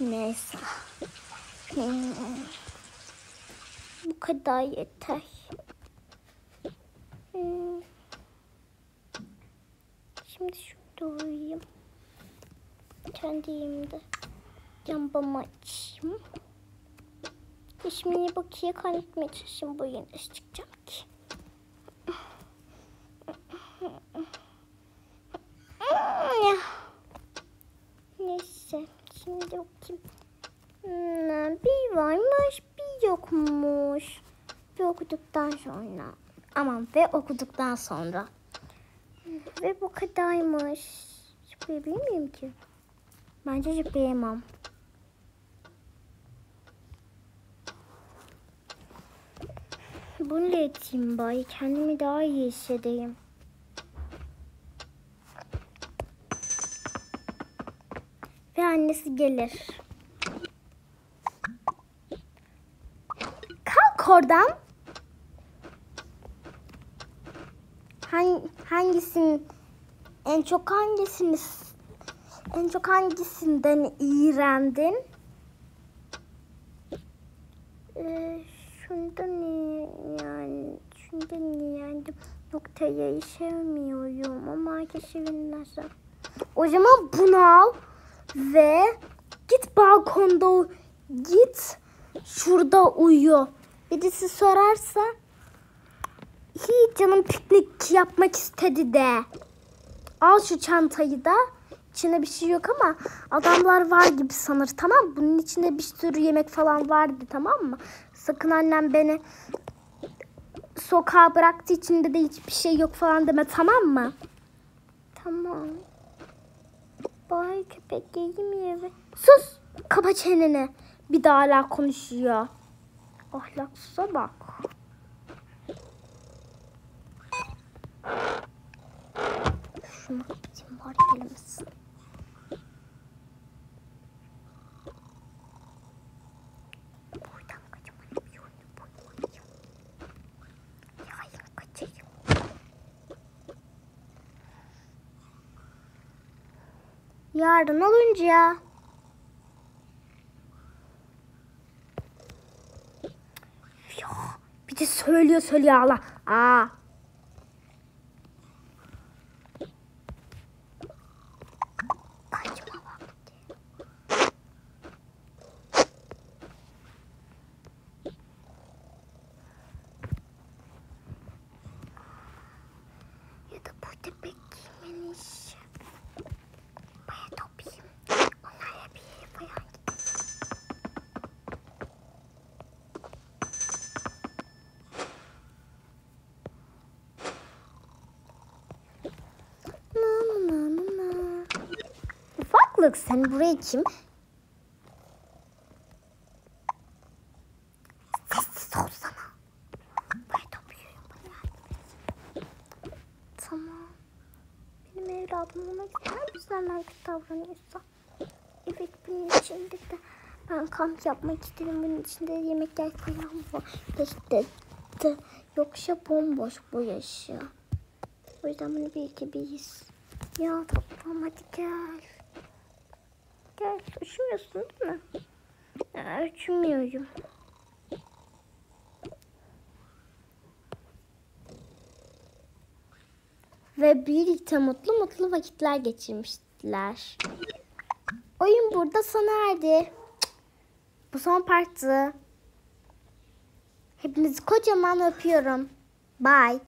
Neyse. Hmm. Bu kadar yeter. Hmm. Şimdi şurada uyuyayım. Kendi yerimde cambamı açayım. Şimdi bakıya kaynatmaya çalışayım bu yine çıkacağım ki. Neyse şimdi bakayım. Hmm, bir varmış bir yokmuş. Bir okuduktan sonra. Aman ve okuduktan sonra. Ve bu kadarmış. Zıplayabilir miyim ki? Bence zıplayamam. Bunu da eteyim bari. Kendimi daha iyi hissedeyim. Annesi gelir. Kalk oradan. Hang, hangisinin en çok hangisini en çok hangisinden iğrendin? Ee, şundan yani şundan iğrendim. Noktayı sevmiyorum ama herkes sevinmezse. O zaman bunu al ve git balkonda git şurada uyu. Birisi sorarsa hiç canım piknik yapmak istedi de. Al şu çantayı da. İçinde bir şey yok ama adamlar var gibi sanır tamam mı? Bunun içinde bir sürü yemek falan vardı tamam mı? Sakın annem beni sokağa bıraktı içinde de hiçbir şey yok falan deme tamam mı? Tamam. Bay köpek geldi mi? Sus! Kapa çeneni. Bir daha hala konuşuyor. Ahlaksıza bak. Şunu kapatayım bari gelemesin. Yarın olunca. Ya, bir de söylüyor söylüyor Allah. Aa. Ya da burada bekleyenin Ufaklık sen buraya kim? Sessiz olsana. Buraya topluyorum. Tamam. Benim evladım ona güzel güzel kötü davranıyorsa. Evet bunun içinde de ben kamp yapmak istedim. Bunun içinde yemekler falan var. İşte de, yoksa bomboş bu yaşı. O yüzden bunu bir iki biz. Ya tamam hadi gel. Gel üşümüyorsun değil mi? Ya. Ve birlikte mutlu mutlu vakitler geçirmişler. Oyun burada sona erdi. Bu son parttı. Hepinizi kocaman öpüyorum. Bye.